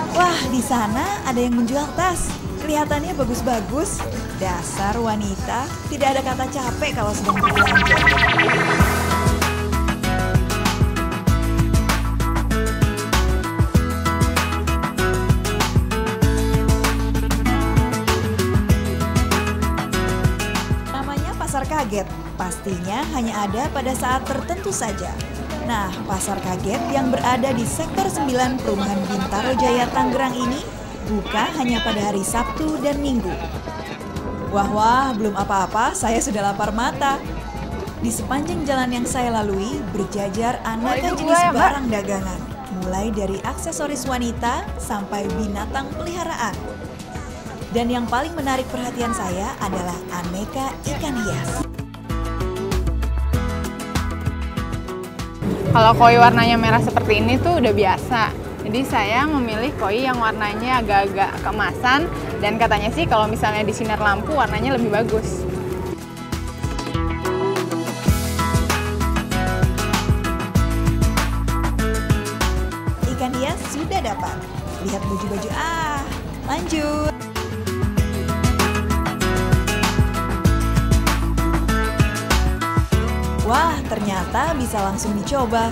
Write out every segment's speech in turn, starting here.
Wah, di sana ada yang menjual tas. Kelihatannya bagus-bagus. Dasar wanita, tidak ada kata capek kalau sedang berbelanja. Namanya pasar kaget, pastinya hanya ada pada saat tertentu saja. Nah, pasar kaget yang berada di sektor 9 Perumahan Bintaro Jaya Tangerang ini buka hanya pada hari Sabtu dan Minggu. Wah wah, belum apa-apa, saya sudah lapar mata. Di sepanjang jalan yang saya lalui, berjajar aneka jenis barang dagangan. Mulai dari aksesoris wanita sampai binatang peliharaan. Dan yang paling menarik perhatian saya adalah aneka ikan hias. Kalau koi warnanya merah seperti ini tuh udah biasa. Jadi saya memilih koi yang warnanya agak-agak kemasan dan katanya sih kalau misalnya di sinar lampu warnanya lebih bagus. Ikan hias sudah dapat. Lihat baju-baju ah. Lanjut. Wah, ternyata bisa langsung dicoba.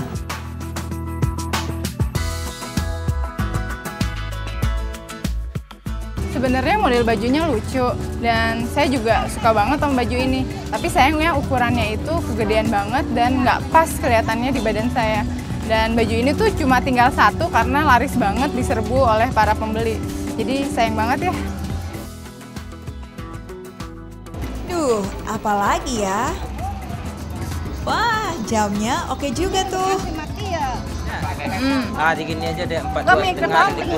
Sebenarnya model bajunya lucu dan saya juga suka banget sama baju ini. Tapi sayangnya ukurannya itu kegedean banget dan nggak pas kelihatannya di badan saya. Dan baju ini tuh cuma tinggal satu karena laris banget diserbu oleh para pembeli. Jadi sayang banget ya. Duh, apalagi ya? Wah, jamnya oke juga tuh. Hmm. Ah, digini aja deh, empat dua setengah dikurangin itu.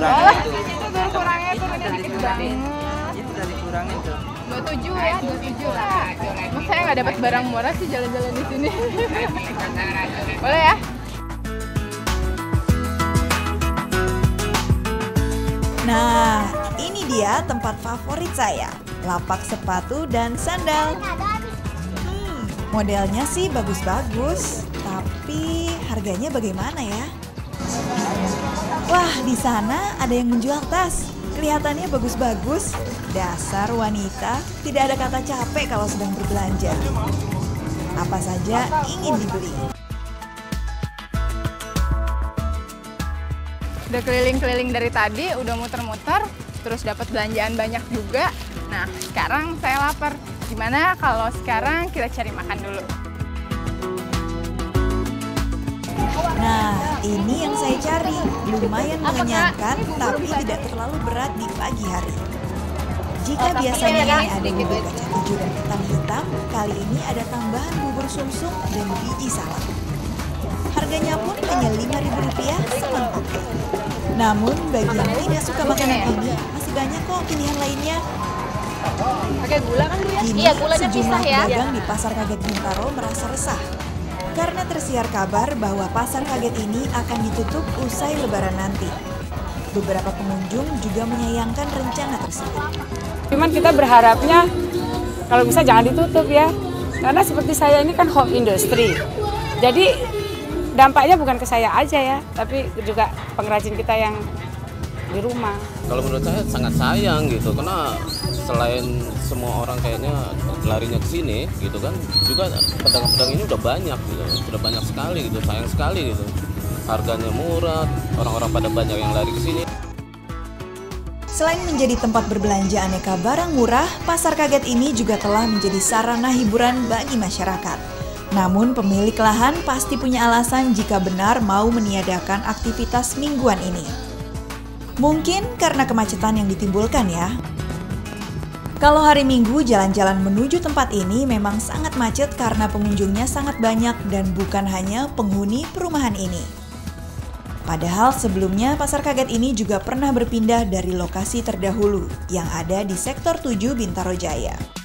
Itu kurangnya udah dikit dikurangin. banget. Itu udah dikurangin tuh. 27 ya, 27 lah. Mas saya nggak dapat barang murah sih jalan-jalan di sini. Boleh ya? Nah, ini dia tempat favorit saya. Lapak sepatu dan sandal. Modelnya sih bagus-bagus, tapi harganya bagaimana ya? Wah, di sana ada yang menjual tas. Kelihatannya bagus-bagus. Dasar wanita, tidak ada kata capek kalau sedang berbelanja. Apa saja ingin dibeli. Udah keliling-keliling dari tadi, udah muter-muter, terus dapat belanjaan banyak juga. Nah, sekarang saya lapar. Gimana kalau sekarang kita cari makan dulu? Nah, ini yang saya cari. Lumayan mengenyangkan, tapi tidak terlalu berat di pagi hari. Jika biasanya ini ada bubur kacang hijau dan ketan hitam, kali ini ada tambahan bubur sumsum dan biji salad. Harganya pun hanya Rp5.000 semangkuknya. Namun, bagi yang tidak suka makanan ini, masih banyak kok pilihan lainnya. Pakai gula kan ya? Kini, Iya, gulanya pisah ya. pedagang di Pasar Kaget Bintaro merasa resah karena tersiar kabar bahwa Pasar Kaget ini akan ditutup usai Lebaran nanti. Beberapa pengunjung juga menyayangkan rencana tersebut. Cuman kita berharapnya kalau bisa jangan ditutup ya. Karena seperti saya ini kan home industry. Jadi dampaknya bukan ke saya aja ya, tapi juga pengrajin kita yang di rumah. Kalau menurut saya sangat sayang gitu, karena selain semua orang kayaknya larinya ke sini gitu kan, juga pedang-pedang ini udah banyak gitu, sudah banyak sekali gitu, sayang sekali gitu. Harganya murah, orang-orang pada banyak yang lari ke sini. Selain menjadi tempat berbelanja aneka barang murah, Pasar Kaget ini juga telah menjadi sarana hiburan bagi masyarakat. Namun pemilik lahan pasti punya alasan jika benar mau meniadakan aktivitas mingguan ini. Mungkin karena kemacetan yang ditimbulkan ya. Kalau hari Minggu jalan-jalan menuju tempat ini memang sangat macet karena pengunjungnya sangat banyak dan bukan hanya penghuni perumahan ini. Padahal sebelumnya Pasar Kaget ini juga pernah berpindah dari lokasi terdahulu yang ada di Sektor 7 Bintaro Jaya.